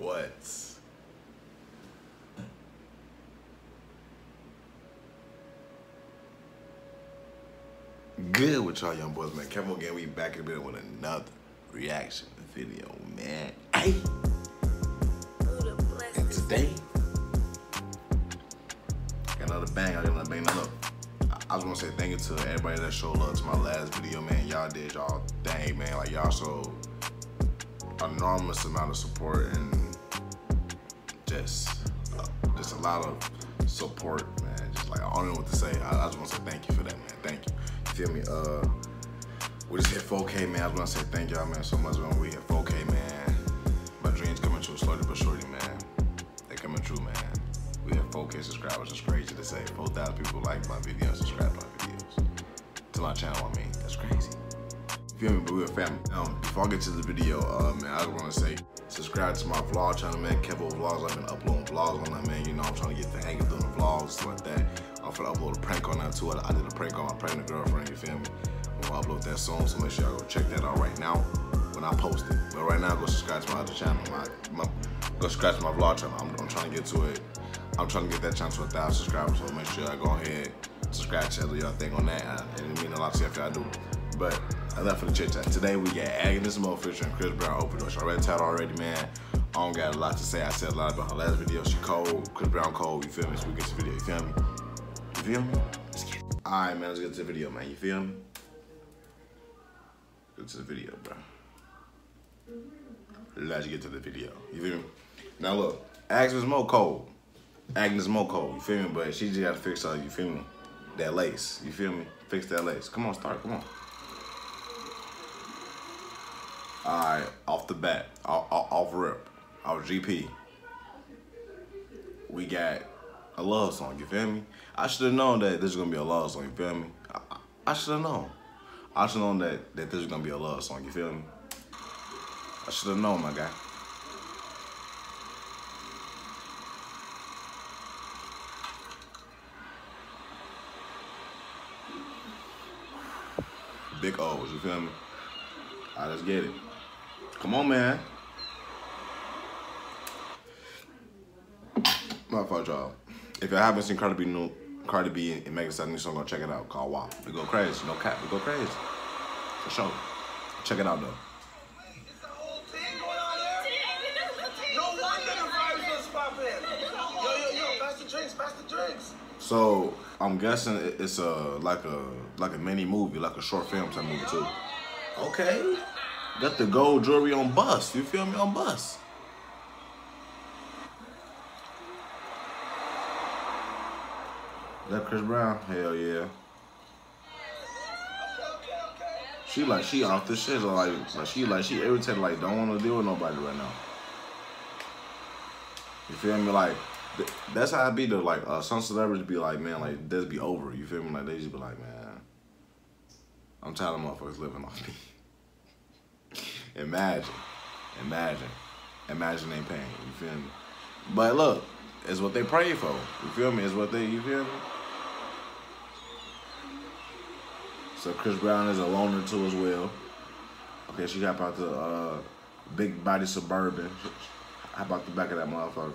What? Good with y'all young boys, man. Kevin again, we back in a bit with another reaction video, man. Hey! And today, got another bang, I got another bang. Now look, I just want to say thank you to everybody that showed love to my last video, man. Y'all did y'all thing, man. Like y'all showed enormous amount of support and just uh, just a lot of support, man. Just like I don't know what to say. I, I just want to say thank you for that, man. Thank you. You feel me? Uh, we just hit 4K, man. I just want to say thank y'all, man, so much when we hit 4K, man. My dreams coming true slowly but surely, man. They coming true, man. We have 4K subscribers. It's crazy to say. 4,000 people like my videos, subscribe to my videos. To my channel, I mean. That's crazy. Feel me? But we're a family. Um, before I get to the video, uh, man, I want to say subscribe to my vlog channel, man. Kevo Vlogs. I've been uploading vlogs on that, man. You know, I'm trying to get the hang of doing the vlogs, stuff like that. I'm gonna upload a prank on that too. I, I did a prank on my pregnant girlfriend, you feel me? I'm gonna upload that soon, so make sure y'all go check that out right now when I post it. But right now, go subscribe to my other channel. My, my go subscribe to my vlog channel. I'm, I'm trying to get to it. I'm trying to get that channel to a thousand subscribers, so make sure y'all go ahead, subscribe to y'all thing on that. And it mean a lot to you if y'all do. But enough for the chit chat. Today we got Agnez Mo Fisher and Chris Brown overdose. I read the title already, man. I don't got a lot to say. I said a lot about her last video. She cold, Chris Brown cold. You feel me? So we get to the video. You feel me? You feel me? Let's get it. All right, man. Let's get to the video, man. You feel me? Get to the video, bro. Let's get to the video. You feel me? Now look, Agnez Mo cold. Agnez Mo cold. You feel me? But she just got to fix her. You feel me? That lace. You feel me? Fix that lace. Come on, start. Come on. Right, off the bat, off, off rip, off GP, we got a love song. You feel me? I should have known that this is gonna be a love song. You feel me? I, I should have known. I should have known that that this is gonna be a love song. You feel me? I should have known, my guy. Big O's, you feel me? I let's get it. Come on, man. My fault, y'all. If y'all haven't seen Cardi B new Cardi B and Megan Thee Stallion song, go check it out. Called WAP. We go crazy. No cap. We go crazy. For sure. Check it out though. So I'm guessing it's a like a like a mini movie, like a short film type movie too. Okay. Got the gold jewelry on bus. You feel me? On bus. That Chris Brown? Hell yeah. She like she off the shit like, like she like she irritated like don't want to deal with nobody right now. You feel me? Like th- that's how I be though. Like uh, some celebrities be like, man, like this be over. You feel me? Like they just be like, man, I'm tired of motherfuckers living off me. imagine, imagine, imagine they pain. You feel me? But look, it's what they pray for. You feel me? It's what they. You feel me? So Chris Brown is a loner too as well. Okay, she got out the uh, big body suburban. How about the back of that motherfucker?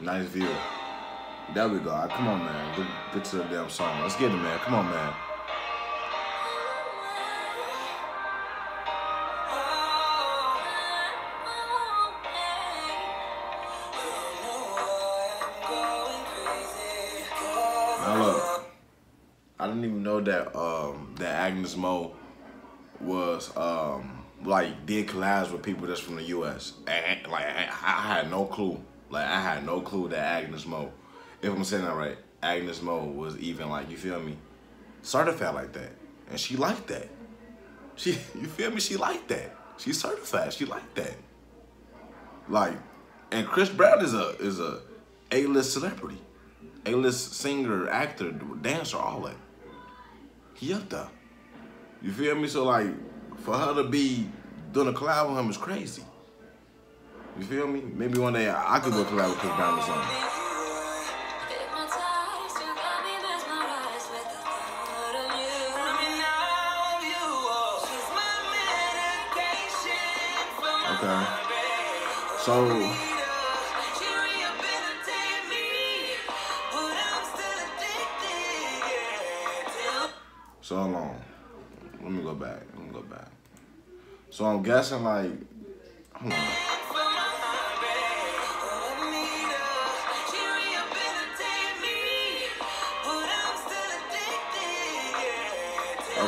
Nice view. There we go. Right, come on, man. Get, get to the damn song. Let's get it, man. Come on, man. Now look, I didn't even know that um that Agnez Mo was um like did collabs with people that's from the U.S. And, like I, I had no clue. Like I had no clue that Agnez Mo, if I'm saying that right, Agnez Mo was even like you feel me, certified like that, and she liked that. She, you feel me? She liked that. She's certified. She liked that. Like, and Chris Brown is a is a A-list celebrity, A-list singer, actor, dancer, all that. He up there. You feel me? So like, for her to be doing a collab with him is crazy. You feel me? Maybe one day I, I could go collab with Chris Brown or something. Okay. So. So on. Let me go back. Let me go back. So I'm guessing like, hold on.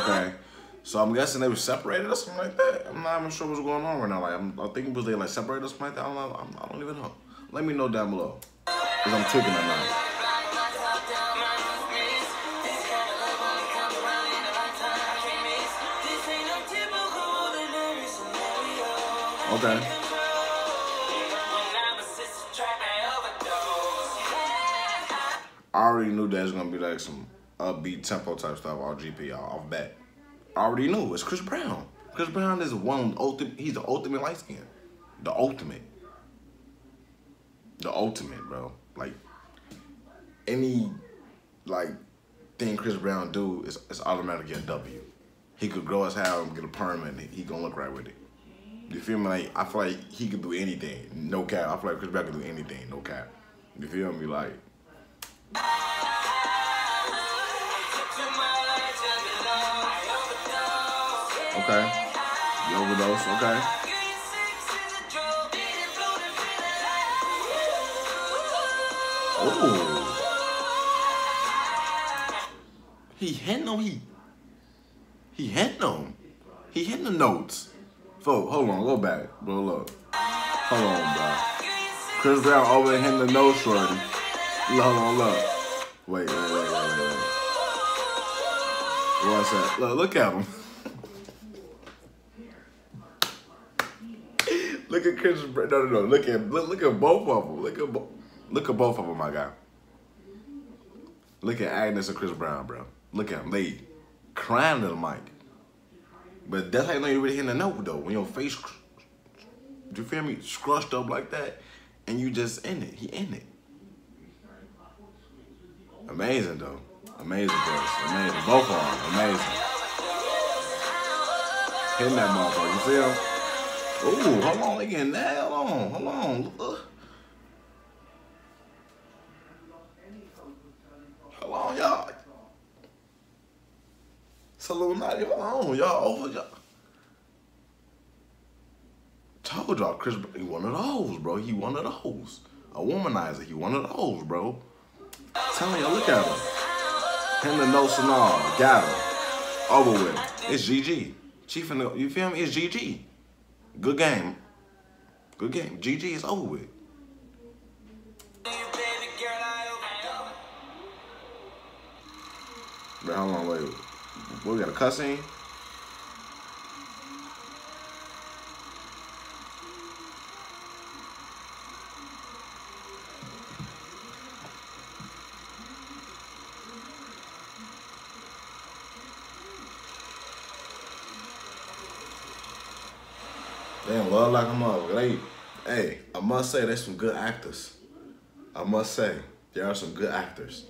Okay. So I'm guessing they were separated or something like that. I'm not even sure what's going on right now. Like I'm, I think was they like separated or something like that. I don't know. I do not even know. Let me know down below. Cause I'm tweaking that now. Okay. I already knew there's gonna be like some upbeat tempo type stuff on GP off bat. Already knew it's Chris Brown. Chris Brown is one ultimate. He's the ultimate light skin, the ultimate, the ultimate, bro. Like any like thing Chris Brown do is it's automatically a W. He could grow his hair and get a perm and he gonna look right with it. You feel me? Like I feel like he could do anything, no cap. I feel like Chris Brown could do anything, no cap. You feel me? Like. Okay. The overdose, okay. Oh. He hitting them. He he hitting them. He hitting the notes. Folk, hold on, go back, bro. Look, hold on, bro. Chris Brown over hitting the nose shorty. Hold on, look. Wait, wait, wait, wait, wait. What's that? Look, look at him. look at Chris. Brown, no, no, no. Look at look, look at both of them. Look at look at both of them, my guy. Look at Agnez and Chris Brown, bro. Look at them. They crying to the mic. But that's how you know you're really hitting the note, though. When your face, do you feel me, scrushed up like that, and you just in it. He in it. Amazing, though. Amazing, boys. Amazing. Both of them. Amazing. Hitting that motherfucker. You feel? Ooh, hold on again. Now, hold on. Hold on. Look. Hold on, y'all. Illuminati, hold on. Y'all over, y'all. Told y'all, Chris, he one of those, bro. He one of those. A womanizer, he one of those, bro. Tell y'all, look at him. Him the no all. Got him. Over with. It's GG. Chief in the, you feel me? It's GG. Good game. Good game. GG is over with. But hold on, wait. We got a cussing. Love like a mother. They, hey, I must say, there's some good actors. I must say, there are some good actors.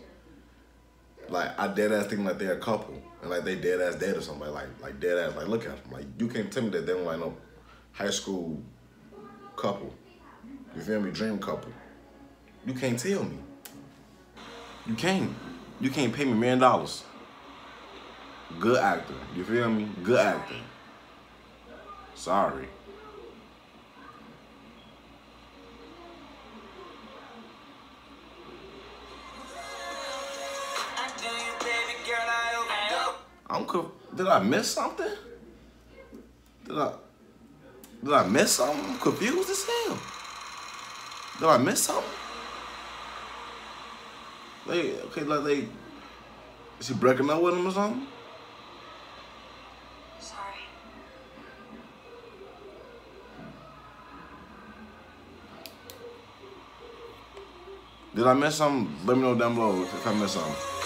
Like, I dead ass thinking like they're a couple. And like they dead ass dead or something. Like, like dead ass, like look at them. Like, you can't tell me that they don't like no high school couple. You feel me? Dream couple. You can't tell me. You can't. You can't pay me a million dollars. Good actor. You feel me? Good actor. Sorry. I'm did I miss something? Did I did I miss something? I'm confused as hell. Did I miss something? They okay, like they is he breaking up with him or something? Sorry. Did I miss something? Let me know down below if I missed something.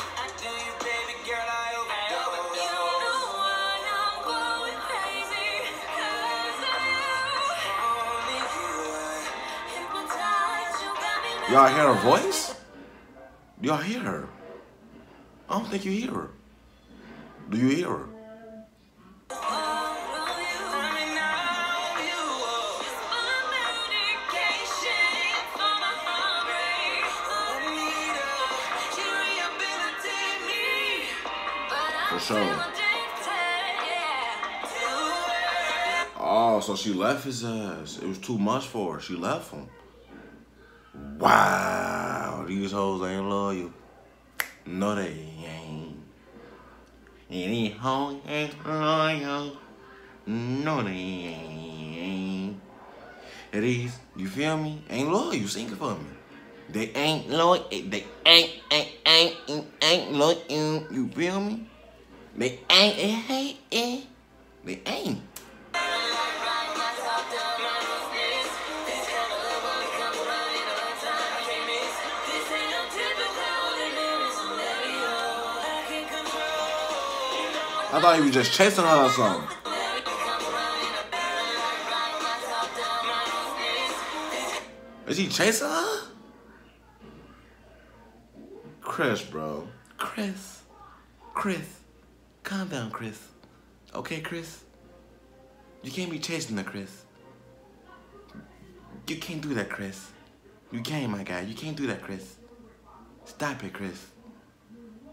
Y'all hear her voice? Y'all hear her? I don't think you hear her. Do you hear her? For sure. Oh, so she left his ass. It was too much for her. She left him. Wow, these hoes ain't loyal. No, they ain't. Any hoe ain't loyal. No, they ain't. These, you feel me? Ain't loyal. You singing for me. They ain't loyal. They ain't, ain't, ain't, ain't, ain't loyal. You feel me? They ain't, ain't, ain't. They ain't. I thought he was just chasing her or something. Is he chasing her? Chris, bro. Chris. Chris. Calm down, Chris. Okay, Chris? You can't be chasing her, Chris. You can't do that, Chris. You can't, my guy. You can't do that, Chris. Stop it, Chris.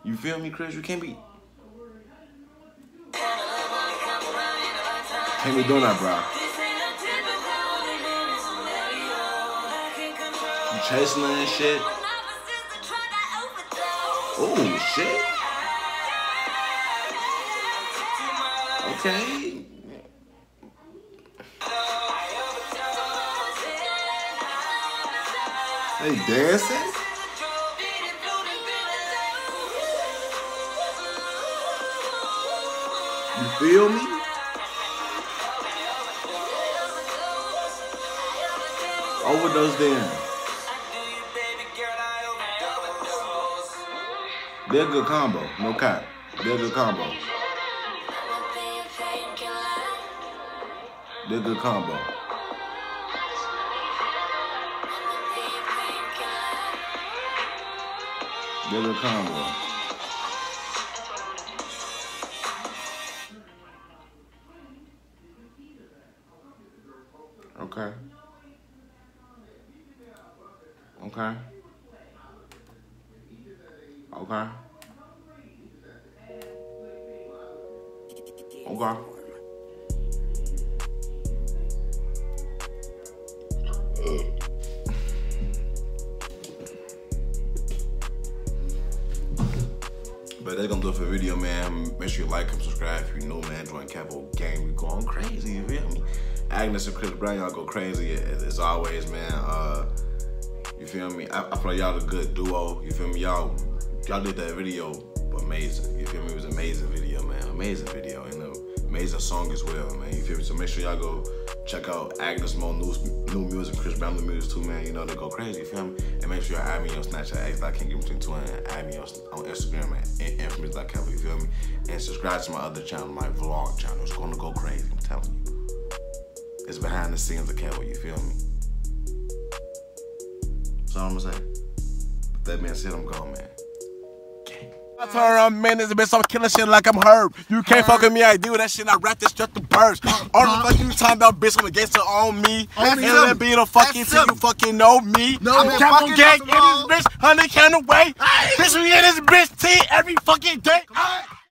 You feel me, Chris? You can't be... Can't be doing that, bro. You chasing and shit. Oh, shit. Okay. They dancing? You feel me? Overdose then. They're a good combo. No cap. They're a good combo. They're a good combo. They're a good combo. Okay. Okay. But that's gonna do it for the video, man. Make sure you like and subscribe if you're new, man. Join Kevo Gang. We going crazy, you feel me? Agnez and Chris Brown, y'all go crazy as, as always, man. Uh, you feel me? I, I feel like y'all a good duo. You feel me? Y'all, y'all did that video amazing. You feel me? It was amazing video, man. Amazing video, and an amazing song as well, man. You feel me? So make sure y'all go check out Agnez Mo new, music, Chris Brown new music too, man. You know they go crazy. You feel me? And make sure y'all add me on Snapchat, X. Can't give between two and add me on, on Instagram at infamous.kevo. You feel me? And subscribe to my other channel, my vlog channel. It's gonna go crazy. I'm telling you. It's behind the scenes of Kevo, you feel me? That's all I'm gonna say. That man said, I'm gone, man. I turn around, man, this bitch, I'm killing shit like I'm Herb. You can't fuck with me, I do that shit, I rap this straight to burst. All the fuck you talking about, bitch, I'm against it on me. And let be the fucking till you fucking know me. No, I'm fucking gang in this bitch, honey can away. Bitch, we in this bitch T every fucking day.